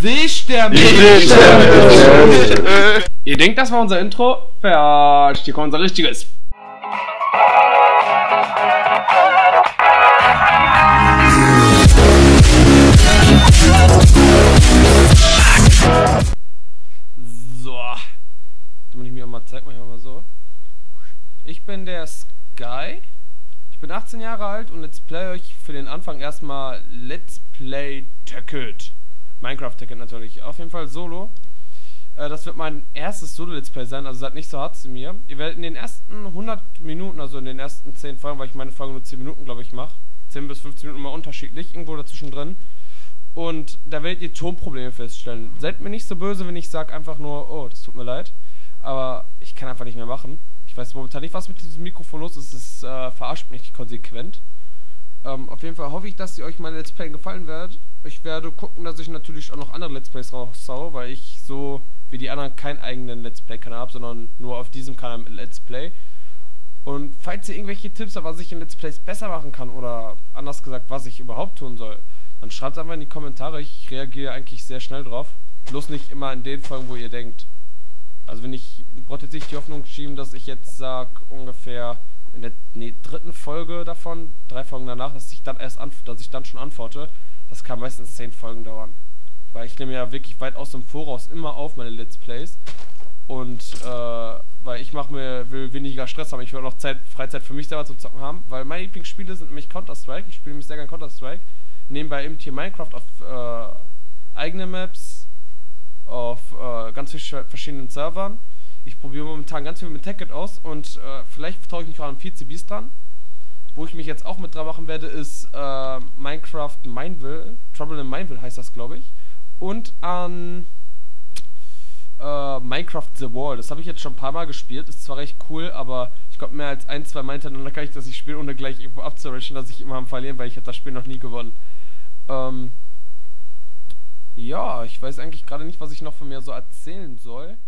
Seestern! Ihr denkt, das war unser Intro? Verarscht, hier kommt unser richtiges. Zeig, mach ich mal so. Ich bin der Sky. Ich bin 18 Jahre alt und let's play euch für den Anfang erstmal Let's Play Ticket. Minecraft Ticket natürlich. Auf jeden Fall Solo. Äh, das wird mein erstes Solo-Let's Play sein, also seid nicht so hart zu mir. Ihr werdet in den ersten 100 Minuten, also in den ersten 10 Folgen, weil ich meine Folge nur 10 Minuten, glaube ich, mache. 10 bis 15 Minuten immer unterschiedlich, irgendwo dazwischen drin. Und da werdet ihr Tonprobleme feststellen. Seid mir nicht so böse, wenn ich sage einfach nur, oh, das tut mir leid. Aber ich kann einfach nicht mehr machen. Ich weiß momentan nicht, was mit diesem Mikrofon los ist. Es äh, verarscht mich konsequent. Ähm, auf jeden Fall hoffe ich, dass ihr euch meine Let's Play gefallen wird. Ich werde gucken, dass ich natürlich auch noch andere Let's Plays raushaue, weil ich so wie die anderen keinen eigenen Let's Play-Kanal habe, sondern nur auf diesem Kanal mit Let's Play. Und falls ihr irgendwelche Tipps habt, was ich in Let's Plays besser machen kann oder anders gesagt, was ich überhaupt tun soll, dann schreibt einfach in die Kommentare. Ich reagiere eigentlich sehr schnell drauf. Bloß nicht immer in den Folgen, wo ihr denkt. Also wenn ich, braucht die Hoffnung schieben, dass ich jetzt sag ungefähr in der nee, dritten Folge davon, drei Folgen danach, dass ich dann erst dass ich dann schon antworte. Das kann meistens zehn Folgen dauern. Weil ich nehme ja wirklich weit aus dem Voraus immer auf meine Let's Plays. Und äh, weil ich mache mir will weniger Stress haben. Ich will auch noch Zeit, Freizeit für mich selber zum Zocken haben. Weil meine Lieblingsspiele sind nämlich Counter-Strike. Ich spiele mich sehr gerne Counter-Strike. Nebenbei eben hier Minecraft auf äh, eigene Maps, auf äh, ganz verschiedenen Servern. Ich probiere momentan ganz viel mit Tacket aus und äh, vielleicht taue ich mich auch an 4 CBs dran. Wo ich mich jetzt auch mit dran machen werde, ist äh, Minecraft Mineville. Trouble in Mineville heißt das, glaube ich. Und an äh, Minecraft The Wall. Das habe ich jetzt schon ein paar Mal gespielt. Ist zwar recht cool, aber ich glaube, mehr als ein, zwei Mal hintereinander kann ich das nicht spielen, ohne gleich irgendwo abzurischen, dass ich immer am Verlieren, weil ich habe das Spiel noch nie gewonnen. Ähm, ja, ich weiß eigentlich gerade nicht, was ich noch von mir so erzählen soll.